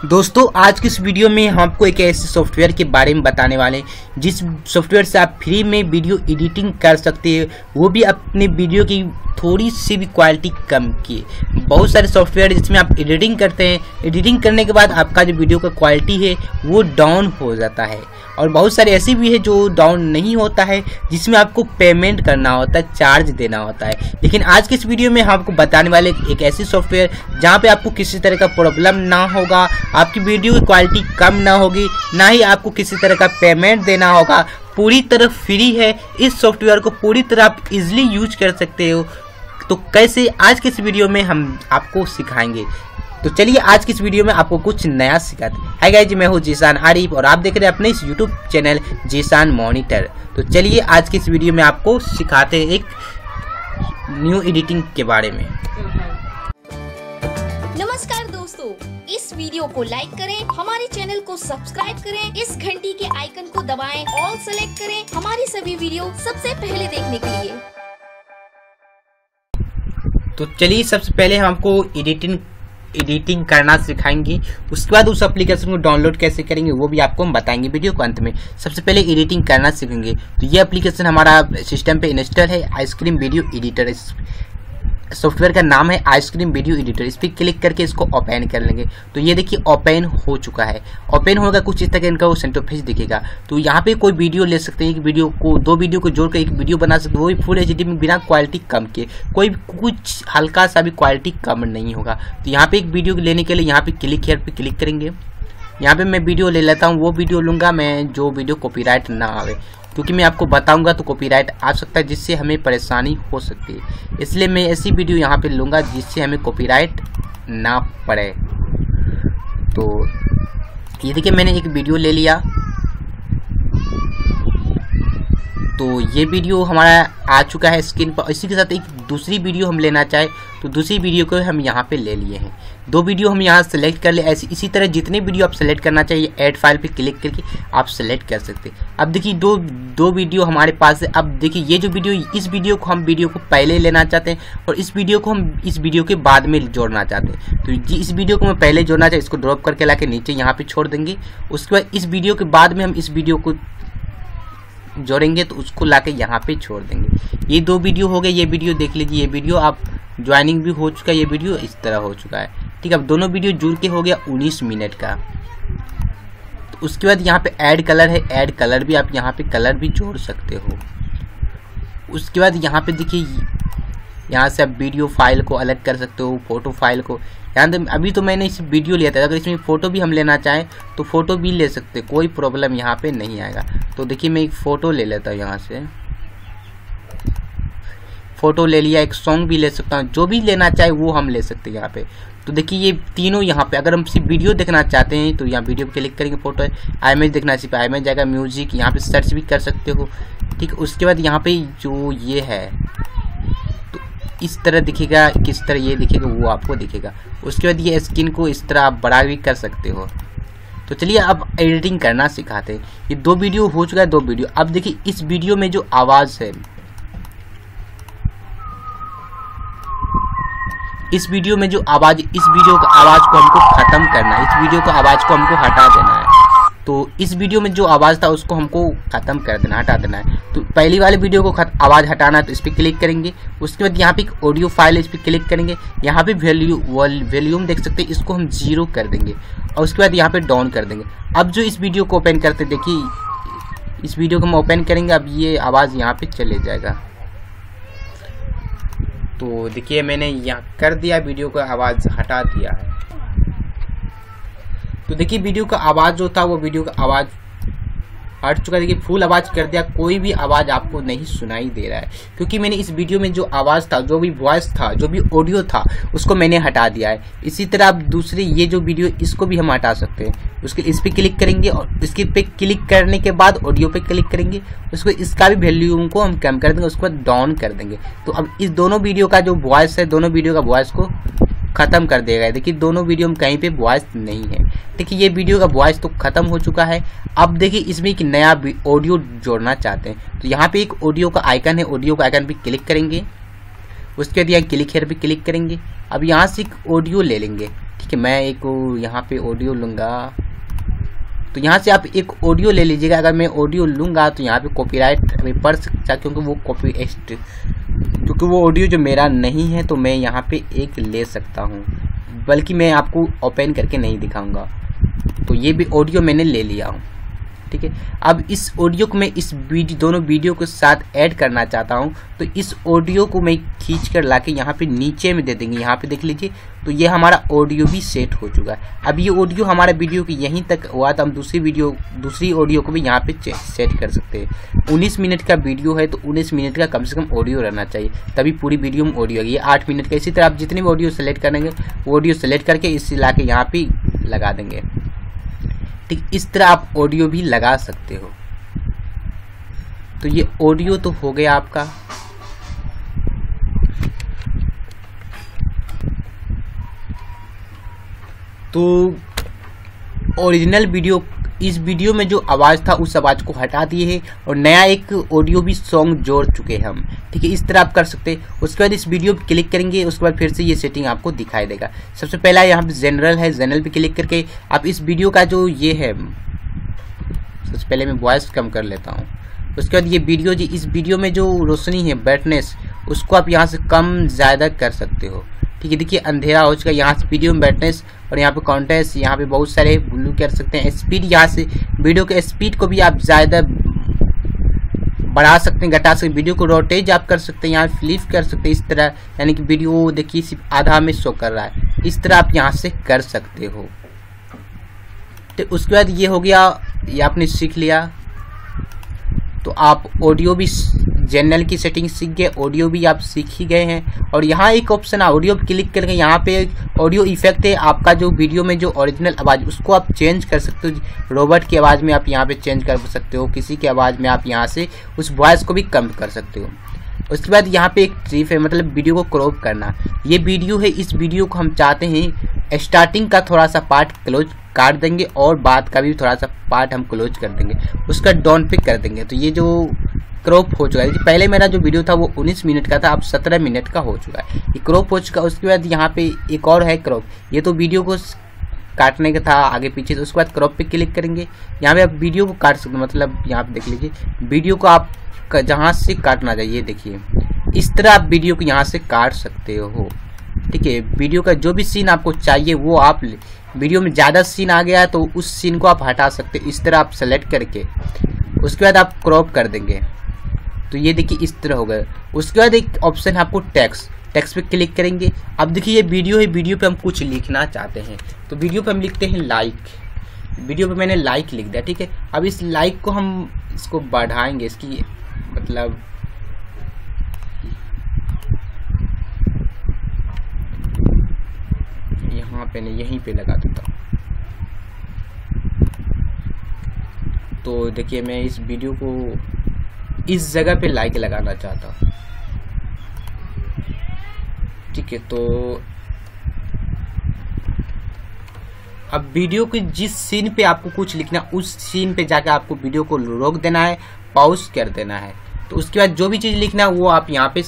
दोस्तों, आज की इस वीडियो में हम आपको एक ऐसे सॉफ्टवेयर के बारे में बताने वाले हैं, जिस सॉफ्टवेयर से आप फ्री में वीडियो एडिटिंग कर सकते हैं। वो भी अपने वीडियो की थोड़ी सी भी क्वालिटी कम की बहुत सारे सॉफ्टवेयर जिसमें आप एडिटिंग करते हैं एडिटिंग करने के बाद आपका जो वीडियो का क्वालिटी है, वो डाउन हो जाता है। और बहुत सारे ऐसे भी है जो डाउन नहीं होता है, जिसमें आपको पेमेंट करना होता है चार्ज देना होता है। लेकिन आज के इस वीडियो में हम आपको बताने वाले एक ऐसी सॉफ्टवेयर जहाँ पे आपको किसी तरह का प्रॉब्लम ना होगा, आपकी वीडियो की क्वालिटी कम ना होगी, ना ही आपको किसी तरह का पेमेंट देना होगा। पूरी तरह फ्री है, इस सॉफ्टवेयर को पूरी तरह आप इजिली यूज़ कर सकते हो। तो कैसे आज के इस वीडियो में हम आपको सिखाएँगे? तो चलिए आज की इस वीडियो में आपको कुछ नया सिखाते हैं। हाय गाइज़ मैं हूँ जीशान आरिफ और आप देख रहे हैं अपने इस यूट्यूब चैनल जीशान मॉनिटर तो चलिए आज की इस वीडियो में आपको सिखाते हैं एक न्यू एडिटिंग के बारे में। नमस्कार दोस्तों, इस वीडियो को लाइक करें, हमारे चैनल को सब्सक्राइब करें, इस घंटी के आइकन को दबाएँ ऑल सेलेक्ट करें, हमारी सभी वीडियो सबसे पहले देखने के लिए। तो चलिए सबसे पहले हम आपको एडिटिंग एडिटिंग करना सिखाएँगे। उसके बाद उस एप्लीकेशन को डाउनलोड कैसे करेंगे, वो भी आपको हम बताएँगे वीडियो को अंत में। सबसे पहले एडिटिंग करना सीखेंगे। तो ये एप्लीकेशन हमारा सिस्टम पे इंस्टॉल है आइसक्रीम वीडियो एडिटर सॉफ्टवेयर का नाम है आइसक्रीम वीडियो एडिटर। इस पर क्लिक करके इसको ओपन कर लेंगे। तो ये देखिए ओपन हो चुका है। ओपन होगा कुछ इस तरह इनका वो सेंटरफेस दिखेगा। तो यहाँ पे कोई वीडियो ले सकते हैं, एक वीडियो को, दो वीडियो को जोड़कर एक वीडियो बना सकते वो भी फुल एच में बिना क्वालिटी कम के कोई कुछ हल्का सा भी क्वालिटी कम नहीं होगा। तो यहाँ पे एक वीडियो लेने के लिए यहाँ पे क्लिक हेयर पे क्लिक करेंगे। यहाँ पे मैं वीडियो ले लेता हूँ, वो वीडियो लूँगा, मैं जो वीडियो कॉपीराइट ना आवे। क्योंकि मैं आपको बताऊँगा तो कॉपीराइट आ सकता है, जिससे हमें परेशानी हो सकती है। इसलिए मैं ऐसी वीडियो यहाँ पे लूँगा, जिससे हमें कॉपीराइट ना पड़े। तो ये देखिए, मैंने एक वीडियो ले लिया। तो ये वीडियो हमारा आ चुका है स्क्रीन पर। इसी के साथ एक दूसरी वीडियो हम लेना चाहे तो दूसरी वीडियो को हम यहाँ पे ले लिए हैं। दो वीडियो हम यहाँ सेलेक्ट कर ले, ऐसी इसी तरह जितने वीडियो आप सेलेक्ट करना चाहिए ऐड फ़ाइल पे क्लिक करके आप सेलेक्ट कर सकते अब देखिए, दो दो वीडियो हमारे पास है। अब देखिए, ये जो वीडियो, इस वीडियो को हम वीडियो को पहले लेना चाहते हैं और इस वीडियो को हम इस वीडियो के बाद में जोड़ना चाहते हैं। तो इस वीडियो को मैं पहले जोड़ना चाहते इसको ड्रॉप करके ला नीचे यहाँ पर छोड़ देंगे। उसके बाद इस वीडियो के बाद में हम इस वीडियो को जोड़ेंगे तो उसको ला के यहाँ पे छोड़ देंगे। ये दो वीडियो हो गए, ये वीडियो देख लीजिए, ये वीडियो आप ज्वाइनिंग भी हो चुका है, ये वीडियो इस तरह हो चुका है। ठीक है, अब दोनों वीडियो जुड़ के हो गया 19 मिनट का। तो उसके बाद यहाँ पे ऐड कलर है ऐड कलर भी आप यहाँ पे कलर भी जोड़ सकते हो। उसके बाद यहाँ पे देखिए यहाँ से आप वीडियो फ़ाइल को अलग कर सकते हो फ़ोटो फ़ाइल को। यहाँ तो अभी तो मैंने इस वीडियो लिया था। अगर इसमें फ़ोटो भी हम लेना चाहें तो फ़ोटो भी ले सकते कोई प्रॉब्लम यहाँ पे नहीं आएगा। तो देखिए मैं एक फ़ोटो ले लेता हूँ यहाँ से। फ़ोटो ले लिया, एक सॉन्ग भी ले सकता हूँ। जो भी लेना चाहे वो हम ले सकते हैं यहाँ पे। तो देखिए ये तीनों यहाँ पे। अगर हम सिर्फ़ वीडियो देखना चाहते हैं तो यहाँ वीडियो पर क्लिक करेंगे फ़ोटो आई इमेज देखना सिर्फ़ आई इमेज जाएगा। म्यूज़िक यहाँ पे सर्च भी कर सकते हो। ठीक, उसके बाद यहाँ पे जो ये है इस तरह दिखेगा, किस तरह ये दिखेगा, वो आपको दिखेगा। उसके बाद ये स्किन को इस तरह आप बड़ा भी कर सकते हो। तो चलिए अब एडिटिंग करना सिखाते हैं। ये दो वीडियो हो चुका है, दो वीडियो अब देखिए, इस वीडियो में जो आवाज़ है, इस वीडियो में जो आवाज़, इस वीडियो का आवाज़ को हमको ख़त्म करना है। इस वीडियो का आवाज़ को हमको हटा देना है। तो इस वीडियो में जो आवाज़ था, उसको हमको ख़त्म कर देना, हटा देना है। पहली वाले वीडियो को आवाज़ हटाना है तो इस पर क्लिक करेंगे। उसके बाद यहाँ पे एक ऑडियो फ़ाइल इस पर क्लिक करेंगे। यहाँ पे वैल्यू वॉल्यूम देख सकते हैं, इसको हम ज़ीरो कर देंगे। और उसके बाद यहाँ पे डाउन कर देंगे। अब जो इस वीडियो को ओपन करते, देखिए, इस वीडियो को हम ओपन करेंगे, अब ये आवाज़ यहाँ पे चले जाएगा। तो देखिए, मैंने यहाँ कर दिया, वीडियो का आवाज़ हटा दिया है। तो देखिए, वीडियो का आवाज़ जो था, वो वीडियो का आवाज़ हट चुका है। देखिए, फुल आवाज़ कर दिया, कोई भी आवाज़ आपको नहीं सुनाई दे रहा है। क्योंकि मैंने इस वीडियो में जो आवाज़ था, जो भी वॉइस था, जो भी ऑडियो था, उसको मैंने हटा दिया है। इसी तरह आप दूसरे ये जो वीडियो, इसको भी हम हटा सकते हैं। उसके, इस पर क्लिक करेंगे और इसके पे क्लिक करने के बाद ऑडियो पे क्लिक करेंगे। उसको, इसका भी वैल्यूम को हम कम कर देंगे, उसको डाउन कर देंगे। तो अब इस दोनों वीडियो का जो वॉइस है, दोनों वीडियो का वॉइस को ख़त्म कर देगा देखिए, दोनों वीडियो में कहीं पे वॉइस नहीं है। देखिए, ये वीडियो का वॉइस तो ख़त्म हो चुका है। अब देखिए, इसमें एक नया ऑडियो जोड़ना चाहते हैं। तो यहाँ पे एक ऑडियो का आइकन है। ऑडियो का आइकन भी क्लिक करेंगे। उसके बाद यहाँ क्लिक हेयर पे क्लिक करेंगे। अब यहाँ से एक ऑडियो ले लेंगे। ठीक है, मैं एक यहाँ पे ऑडियो लूँगा। तो यहाँ से आप एक ऑडियो ले लीजिएगा। अगर मैं ऑडियो लूँगा तो यहाँ पे कॉपीराइट अभी पढ़ सकता क्योंकि वो कॉपी क्योंकि वो ऑडियो जो मेरा नहीं है तो मैं यहाँ पे एक ले सकता हूँ। बल्कि मैं आपको ओपन करके नहीं दिखाऊँगा। तो ये भी ऑडियो मैंने ले लिया हूँ। ठीक है। अब इस ऑडियो को मैं इस वीडियो दोनों वीडियो के साथ ऐड करना चाहता हूँ। तो इस ऑडियो को मैं खींच कर ला के यहाँ पर नीचे में दे देंगे। यहाँ पे देख लीजिए। तो ये हमारा ऑडियो भी सेट हो चुका है। अब ये ऑडियो हमारा वीडियो की यहीं तक हुआ तो हम दूसरी वीडियो दूसरी ऑडियो को भी यहाँ पे सेट कर सकते हैं। उन्नीस मिनट का वीडियो है तो उन्नीस मिनट का कम से कम ऑडियो रहना चाहिए। तभी पूरी वीडियो में ऑडियो ये आठ मिनट का। इसी तरह आप जितनी भी ऑडियो सेलेक्ट करेंगे ऑडियो सेलेक्ट करके इस ला के यहाँ पे लगा देंगे। ठीक इस तरह आप ऑडियो भी लगा सकते हो। तो ये ऑडियो तो हो गया आपका। तो ओरिजिनल वीडियो इस वीडियो में जो आवाज़ था, उस आवाज़ को हटा दिए है और नया एक ऑडियो भी सॉन्ग जोड़ चुके हैं हम। ठीक है, इस तरह आप कर सकते हैं। उसके बाद इस वीडियो पे क्लिक करेंगे, उसके बाद फिर से ये सेटिंग आपको दिखाई देगा। सबसे पहला यहाँ पर जनरल है जनरल पर क्लिक करके आप इस वीडियो का जो ये है, सबसे पहले मैं वॉइस कम कर लेता हूँ। उसके बाद ये वीडियो जी, इस वीडियो में जो रोशनी है ब्राइटनेस उसको आप यहाँ से कम ज़्यादा कर सकते हो। ठीक है, देखिए, अंधेरा हो चुका है। यहाँ से वीडियो में ब्राइटनेस और यहाँ पे कॉन्टेस्ट यहाँ पे बहुत सारे ब्लू कर सकते हैं स्पीड यहाँ से वीडियो के स्पीड को भी आप ज़्यादा बढ़ा सकते हैं, घटा सकते हैं। वीडियो को रोटेज आप कर सकते हैं, यहाँ फ्लिप कर सकते हैं। इस तरह, यानी कि वीडियो देखिए, सिर्फ़ आधा में शो कर रहा है। इस तरह आप यहाँ से कर सकते हो। तो उसके बाद ये हो गया, ये आपने सीख लिया। तो आप ऑडियो भी जनरल की सेटिंग सीख गए ऑडियो भी आप सीख ही गए हैं। और यहाँ एक ऑप्शन है ऑडियो क्लिक करके यहाँ पे ऑडियो इफ़ेक्ट है। आपका जो वीडियो में जो ओरिजिनल आवाज़, उसको आप चेंज कर सकते हो। रोबोट की आवाज़ में आप यहाँ पे चेंज कर सकते हो, किसी की आवाज़ में आप यहाँ से उस वॉइस को भी कम कर सकते हो। उसके बाद यहाँ पे एक ट्रिप है मतलब वीडियो को क्रॉप करना। ये वीडियो है, इस वीडियो को हम चाहते हैं स्टार्टिंग का थोड़ा सा पार्ट क्लोज काट देंगे और बाद का भी थोड़ा सा पार्ट हम क्लोज कर देंगे। उसका डाउन पिक कर देंगे। तो ये जो क्रॉप हो चुका है। पहले मेरा जो वीडियो था वो 19 मिनट का था, अब 17 मिनट का हो चुका है। ये क्रॉप हो चुका उसके बाद यहाँ पे एक और है क्रॉप। ये तो वीडियो को काटने का था, आगे पीछे तो उसके बाद क्रॉप पे क्लिक करेंगे। यहाँ पे आप वीडियो को काट सकते मतलब यहाँ पे देख लीजिए। वीडियो को आप जहाँ से काटना चाहिए देखिए। इस तरह आप वीडियो को यहाँ से काट सकते हो। ठीक है, वीडियो का जो भी सीन आपको चाहिए, वो आप वीडियो में ज़्यादा सीन आ गया तो उस सीन को आप हटा सकते इस तरह आप सेलेक्ट करके। उसके बाद आप क्रॉप कर देंगे। तो ये देखिए इस तरह हो गया। उसके बाद एक ऑप्शन है आपको टैक्स टैक्स पे क्लिक करेंगे। अब देखिए ये वीडियो है। वीडियो पे हम कुछ लिखना चाहते हैं। तो वीडियो पे हम लिखते हैं लाइक वीडियो पे मैंने लाइक लिख दिया, ठीक है? अब इस लाइक को हम इसको बढ़ाएँगे। इसकी मतलब यहाँ पे नहीं, यहीं पे लगा देता हूँ। तो देखिए मैं इस वीडियो को इस जगह पे लाइक लगाना चाहता हूँ। ठीक है तो अब वीडियो के जिस सीन पे आपको कुछ लिखना उस सीन पे जाकर आपको वीडियो को रोक देना है पॉज कर देना है। तो उसके बाद जो भी चीज़ लिखना है, वो आप यहाँ पे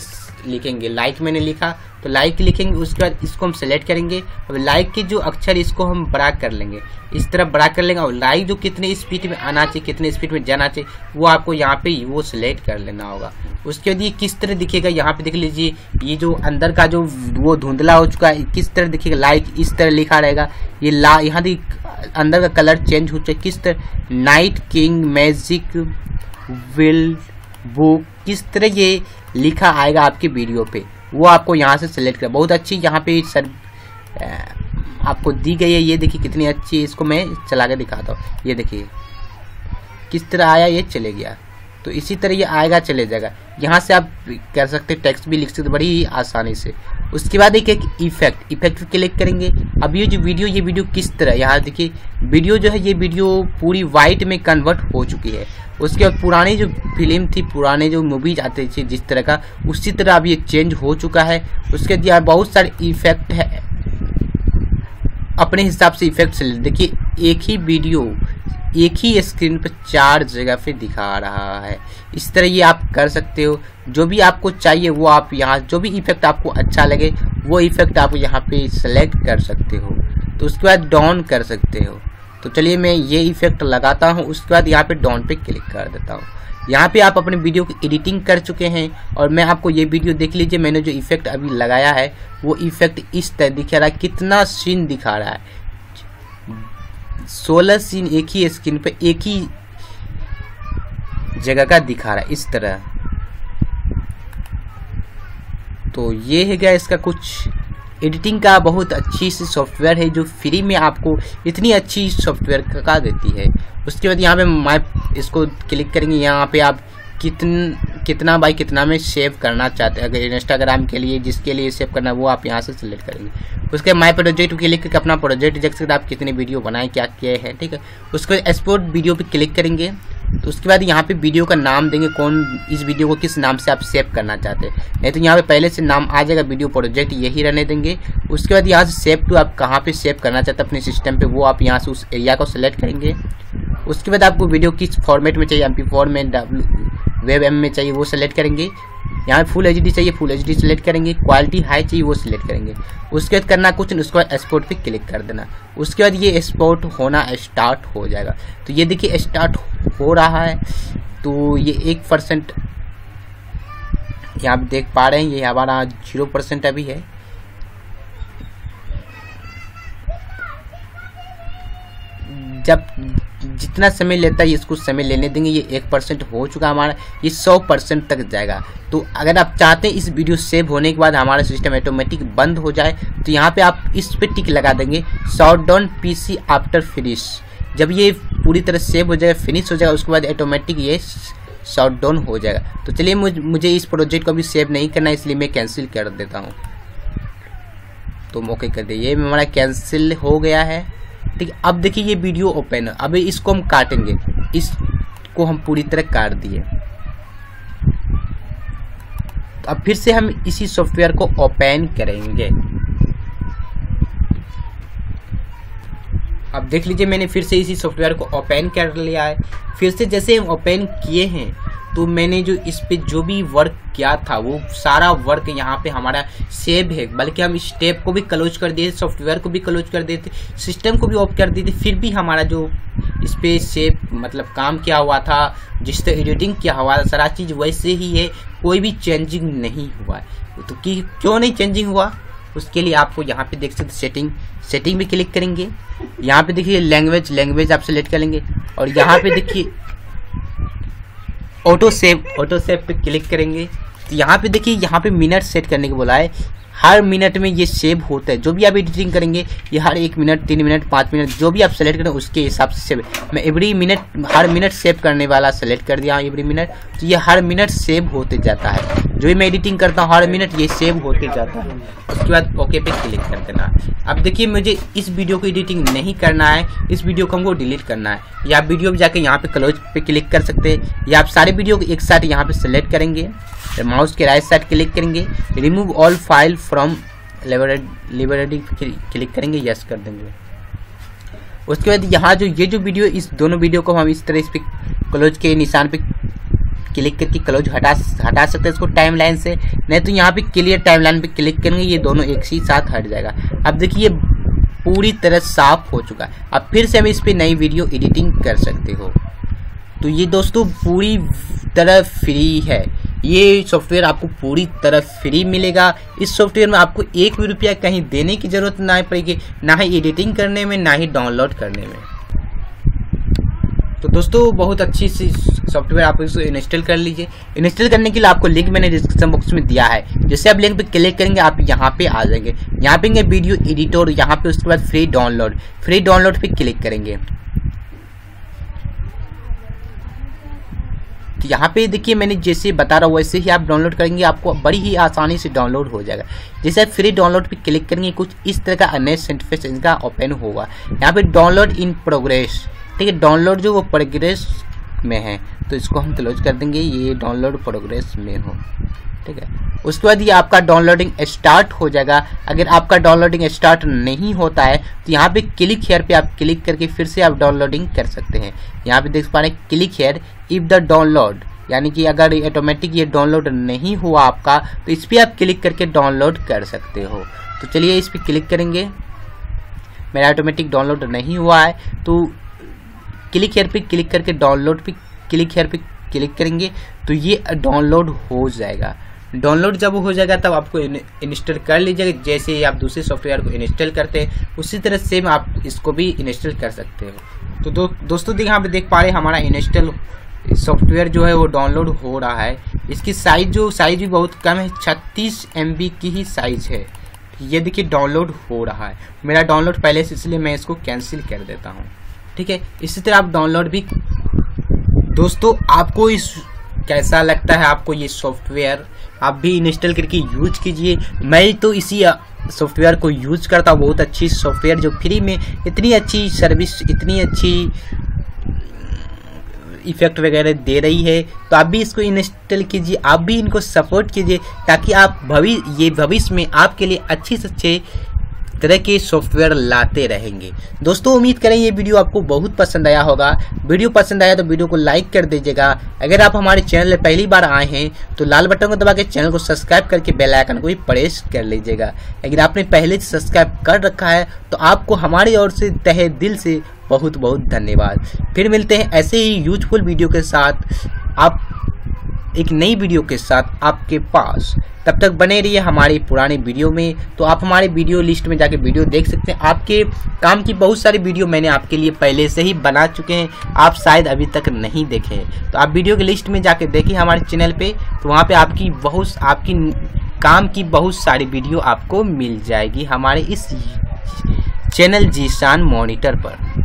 लिखेंगे। लाइक मैंने लिखा तो लाइक लिखेंगे, उसके बाद इसको हम सेलेक्ट करेंगे। अब लाइक के जो अक्षर, इसको हम बड़ा कर लेंगे। इस तरह बड़ा कर लेंगे और लाइक जो कितने स्पीड में आना चाहिए, कितने स्पीड में जाना चाहिए, वो आपको यहाँ पे वो सिलेक्ट कर लेना होगा। उसके बाद ये किस तरह दिखेगा, यहाँ पे देख लीजिए, ये जो अंदर का जो वो धुंधला हो चुका है, किस तरह दिखेगा लाइक इस तरह लिखा रहेगा। ये ला, यहाँ देखिए अंदर का कलर चेंज हो चुका है। किस तरह night king magic will book किस तरह ये लिखा आएगा आपके वीडियो पे। वो आपको यहाँ से सेलेक्ट कर, बहुत अच्छी यहाँ पे सर आपको दी गई है। ये देखिए कितनी अच्छी है, इसको मैं चला के दिखाता हूँ। ये देखिए, किस तरह आया, ये चले गया। तो इसी तरह ये आएगा, चले जाएगा। यहाँ से आप कर सकते टेक्स्ट भी लिख सकते बड़ी ही आसानी से। उसके बाद एक एक इफ़ेक्ट इफ़ेक्ट क्लिक करेंगे। अब ये जो वीडियो ये वीडियो किस तरह? यहाँ देखिए वीडियो जो है, ये वीडियो पूरी वाइट में कन्वर्ट हो चुकी है। उसके बाद पुरानी जो फ़िल्म थी, पुराने जो मूवीज़ आते थे, जिस तरह का, उसी तरह अब ये चेंज हो चुका है। उसके बाद यहाँ बहुत सारे इफ़ेक्ट है। अपने हिसाब से इफ़ेक्ट से देखिए, एक ही वीडियो एक ही स्क्रीन पर चार जगह पे दिखा रहा है। इस तरह ये आप कर सकते हो। जो भी आपको चाहिए, वो आप यहाँ, जो भी इफ़ेक्ट आपको अच्छा लगे, वो इफ़ेक्ट आप यहाँ पे सेलेक्ट कर सकते हो। तो उसके बाद डाउन कर सकते हो। तो चलिए मैं ये इफ़ेक्ट लगाता हूँ। उसके बाद यहाँ पे डाउन पे क्लिक कर देता हूँ। यहाँ पे आप अपने वीडियो की एडिटिंग कर चुके हैं और मैं आपको ये वीडियो देख लीजिए। मैंने जो इफ़ेक्ट अभी लगाया है, वो इफ़ेक्ट इस तरह दिखा रहा है। कितना सीन दिखा रहा है। सोलह सीन एक ही स्क्रीन पे, एक ही जगह का दिखा रहा है, इस तरह। तो ये है क्या इसका कुछ? एडिटिंग का बहुत अच्छी सी सॉफ्टवेयर है जो फ्री में आपको इतनी अच्छी सॉफ्टवेयर का देती है। उसके बाद यहाँ पे माइप इसको क्लिक करेंगे, यहाँ पे आप कितन, कितना बाई कितना में सेव करना चाहते हैं? अगर इंस्टाग्राम के लिए, जिसके लिए सेव करना है, वो आप यहाँ से सिलेक्ट करेंगे। उसके माई प्रोजेक्ट क्लिक करके अपना प्रोजेक्ट देख सकते आप कितने वीडियो बनाए, क्या किए हैं, ठीक है? उसके एक्सपोर्ट वीडियो पे क्लिक करेंगे तो उसके बाद यहाँ पे वीडियो का नाम देंगे, कौन, इस वीडियो को किस नाम से आप सेव करना चाहते हैं। नहीं तो यहाँ पे पहले से नाम आ जाएगा वीडियो प्रोजेक्ट यही रहने देंगे। उसके बाद यहाँ से सेव टू आप कहाँ पे सेव करना चाहते हैं, अपने सिस्टम पे, वो आप यहाँ से उस एरिया को सिलेक्ट करेंगे। उसके बाद आपको वीडियो किस फॉर्मेट में चाहिए एम में वेब एम में चाहिए वो सेलेक्ट करेंगे। यहाँ फुल एच चाहिए फुल एच डी सेलेक्ट करेंगे। क्वालिटी हाई चाहिए, वो सिलेक्ट करेंगे। उसके बाद करना कुछ उसके बाद एक्सपोर्ट पे क्लिक कर देना। उसके बाद ये एक्सपोर्ट होना स्टार्ट हो जाएगा। तो ये देखिए स्टार्ट हो रहा है। तो ये एक परसेंट यहाँ देख पा रहे हैं, ये हमारा ज़ीरो परसेंट अभी है। जब जितना समय लेता है इसको समय लेने देंगे ये एक परसेंट हो चुका हमारा ये सौ परसेंट तक जाएगा। तो अगर आप चाहते हैं इस वीडियो सेव होने के बाद हमारा सिस्टम ऑटोमेटिक बंद हो जाए तो यहाँ पे आप इस पे टिक लगा देंगे shut down PC after finish जब ये पूरी तरह सेव हो जाएगा फिनिश हो जाएगा उसके बाद ऑटोमेटिक ये शॉर्ट डाउन हो जाएगा। तो चलिए मुझ, इस प्रोजेक्ट को अभी सेव नहीं करना इसलिए मैं कैंसिल कर देता हूँ। तो ओके कर दिए ये हमारा कैंसिल हो गया है। ठीक है अब देखिए ये वीडियो ओपन है। अब इसको हम काटेंगे। इसको हम पूरी तरह काट दिए। तो अब फिर से हम इसी सॉफ्टवेयर को ओपन करेंगे। अब देख लीजिए, मैंने फिर से इसी सॉफ्टवेयर को ओपन कर लिया है। फिर से जैसे हम ओपन किए हैं तो मैंने जो इस पे जो भी वर्क किया था, वो सारा वर्क यहाँ पे हमारा सेव है। बल्कि हम स्टेप को भी क्लोज कर दिए सॉफ्टवेयर को भी क्लोज कर दिए थे सिस्टम को भी ऑफ़ कर दिए थे, फिर भी हमारा जो इस पे सेव मतलब काम किया हुआ था, जिस तरह एडिटिंग किया हुआ था, सारा चीज़ वैसे ही है, कोई भी चेंजिंग नहीं हुआ है। तो कि क्यों नहीं चेंजिंग हुआ? उसके लिए आपको यहाँ पे देख सकते सेटिंग सेटिंग भी क्लिक करेंगे। यहाँ पे देखिए लैंग्वेज लैंग्वेज आप सेलेक्ट करेंगे। और यहाँ पे देखिए ऑटो सेव ऑटो सेव पे क्लिक करेंगे। तो यहाँ पे देखिए, यहाँ पे मिनट सेट करने को बोला है। हर मिनट में ये सेव होता है। जो भी आप एडिटिंग करेंगे, ये हर एक मिनट, तीन मिनट, पाँच मिनट, जो भी आप सेलेक्ट करें, उसके हिसाब से सेव। मैं एवरी मिनट हर मिनट सेव करने वाला सेलेक्ट कर दिया हूँ एवरी मिनट तो ये हर मिनट सेव होते जाता है। जो भी मैं एडिटिंग करता हूँ, हर मिनट ये सेव होते जाता है। उसके बाद ओके पे क्लिक कर देना। अब देखिए, मुझे इस वीडियो को एडिटिंग नहीं करना है, इस वीडियो को हमको डिलीट करना है। या आप वीडियो में जाकर यहाँ पे क्लोज पे क्लिक कर सकते हैं। या आप सारे वीडियो को एक साथ यहाँ पे सेलेक्ट करेंगे। माउस के राइट साइड क्लिक करेंगे। Remove all file from library click करेंगे यस कर देंगे। उसके बाद यहाँ जो, ये जो वीडियो इस दोनों वीडियो को हम इस तरह इस पर क्लोज के निशान पे क्लिक करके क्लोज हटा हटा सकते हैं इसको टाइम लाइन से। नहीं तो यहाँ पे क्लियर टाइम लाइन पे क्लिक करेंगे, ये दोनों एक ही साथ हट जाएगा। अब देखिए ये पूरी तरह साफ़ हो चुका है। अब फिर से हम इस पर नई वीडियो एडिटिंग कर सकते हो। तो ये दोस्तों पूरी तरह फ्री है। ये सॉफ्टवेयर आपको पूरी तरह फ्री मिलेगा। इस सॉफ्टवेयर में आपको एक भी रुपया कहीं देने की ज़रूरत ना पड़ेगी, ना ही एडिटिंग करने में, ना ही डाउनलोड करने में। तो दोस्तों, बहुत अच्छी सी सॉफ्टवेयर आप इसको इंस्टॉल कर लीजिए। इंस्टॉल करने के लिए आपको लिंक मैंने डिस्क्रिप्शन बॉक्स में दिया है। जैसे आप लिंक पे क्लिक करेंगे, आप यहाँ पे आ जाएँगे। यहाँ पे वीडियो एडिटर यहाँ पे उसके बाद फ्री डाउनलोड फ्री डाउनलोड पे क्लिक करेंगे। तो यहाँ पे देखिए, मैंने जैसे बता रहा हूँ, वैसे ही आप डाउनलोड करेंगे, आपको बड़ी ही आसानी से डाउनलोड हो जाएगा। जैसे आप फ्री डाउनलोड पे क्लिक करेंगे, कुछ इस तरह का अनेस इंटरफेस इनका ओपन होगा। यहाँ पे डाउनलोड इन प्रोग्रेस ठीक है डाउनलोड जो वो प्रोग्रेस में है तो इसको हम क्लोज कर देंगे, ये डाउनलोड प्रोग्रेस में हो, ठीक है। उसके बाद ये आपका डाउनलोडिंग स्टार्ट हो जाएगा। अगर आपका डाउनलोडिंग स्टार्ट नहीं होता है तो यहाँ पे क्लिक हेयर पे आप क्लिक करके फिर से आप डाउनलोडिंग कर सकते हैं। यहाँ पे देख पा रहे हैं click here if the download यानी कि अगर ऑटोमेटिक ये डाउनलोड नहीं हुआ आपका तो इस पर आप क्लिक करके डाउनलोड कर सकते हो। तो चलिए इस पर क्लिक करेंगे। मेरा ऑटोमेटिक डाउनलोड नहीं हुआ है तो क्लिक हेयर पे क्लिक करके डाउनलोड पे क्लिक हेयर पे क्लिक करेंगे तो ये डाउनलोड हो जाएगा। डाउनलोड जब हो जाएगा तब आपको इंस्टॉल कर लीजिएगा। जैसे आप दूसरे सॉफ्टवेयर को इंस्टॉल करते हैं उसी तरह सेम आप इसको भी इंस्टॉल कर सकते हो। तो दो, दोस्तों देखिए यहाँ पे देख पा रहे हैं हमारा इंस्टॉल सॉफ्टवेयर जो है वो डाउनलोड हो रहा है। इसकी साइज़ जो साइज़ भी बहुत कम है छत्तीस एम की ही साइज़ है। ये देखिए डाउनलोड हो रहा है। मेरा डाउनलोड पहले से इसलिए मैं इसको कैंसिल कर देता हूँ। ठीक है? इसी तरह आप डाउनलोड भी दोस्तों, आपको इस कैसा लगता है आपको ये सॉफ्टवेयर आप भी इंस्टॉल करके यूज़ कीजिए। मैं तो इसी सॉफ्टवेयर को यूज़ करता हूँ, बहुत अच्छी सॉफ्टवेयर जो फ्री में इतनी अच्छी सर्विस इतनी अच्छी इफ़ेक्ट वगैरह दे रही है। तो आप भी इसको इंस्टॉल कीजिए, आप भी इनको सपोर्ट कीजिए, ताकि आप भविष्य ये भविष्य में आपके लिए अच्छे से अच्छे तरह के सॉफ्टवेयर लाते रहेंगे। दोस्तों, उम्मीद करें ये वीडियो आपको बहुत पसंद आया होगा। वीडियो पसंद आया तो वीडियो को लाइक कर दीजिएगा। अगर आप हमारे चैनल में पहली बार आए हैं तो लाल बटन को दबा के चैनल को सब्सक्राइब करके बेल आइकन को भी प्रेस कर लीजिएगा। अगर आपने पहले से सब्सक्राइब कर रखा है तो आपको हमारी ओर से तहे दिल से बहुत बहुत धन्यवाद। फिर मिलते हैं ऐसे ही यूजफुल वीडियो के साथ। आप एक नई वीडियो के साथ आपके पास। तब तक बने रहिए हमारी पुराने वीडियो में। तो आप हमारे वीडियो लिस्ट में जाके वीडियो देख सकते हैं। आपके काम की बहुत सारी वीडियो मैंने आपके लिए पहले से ही बना चुके हैं। आप शायद अभी तक नहीं देखे तो आप वीडियो की लिस्ट में जाके देखिए हमारे चैनल पे। तो वहाँ पे आपकी बहुत, आपकी काम की बहुत सारी वीडियो आपको मिल जाएगी हमारे इस चैनल जीशान मॉनिटर पर।